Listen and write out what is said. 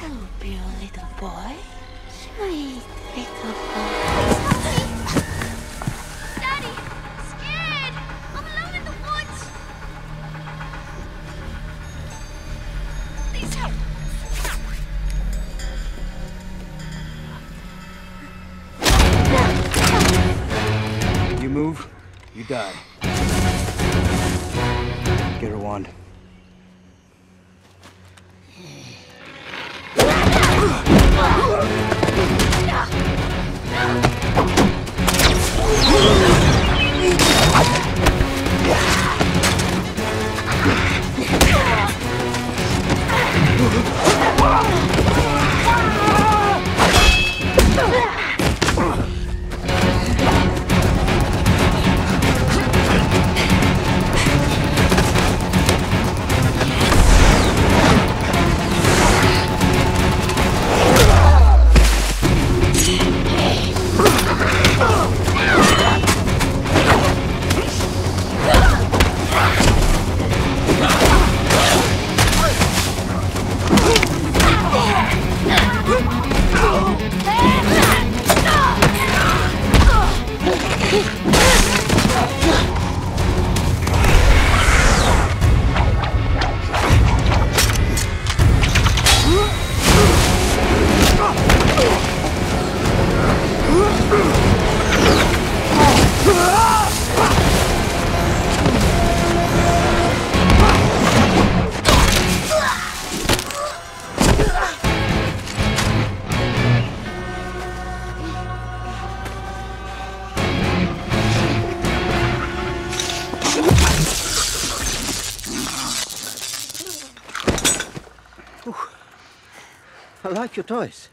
Help you, little boy. Sweet little boy. Daddy, scared. I'm alone in the woods. Please help. You move, you die. Get her wand. Ooh. I like your toys.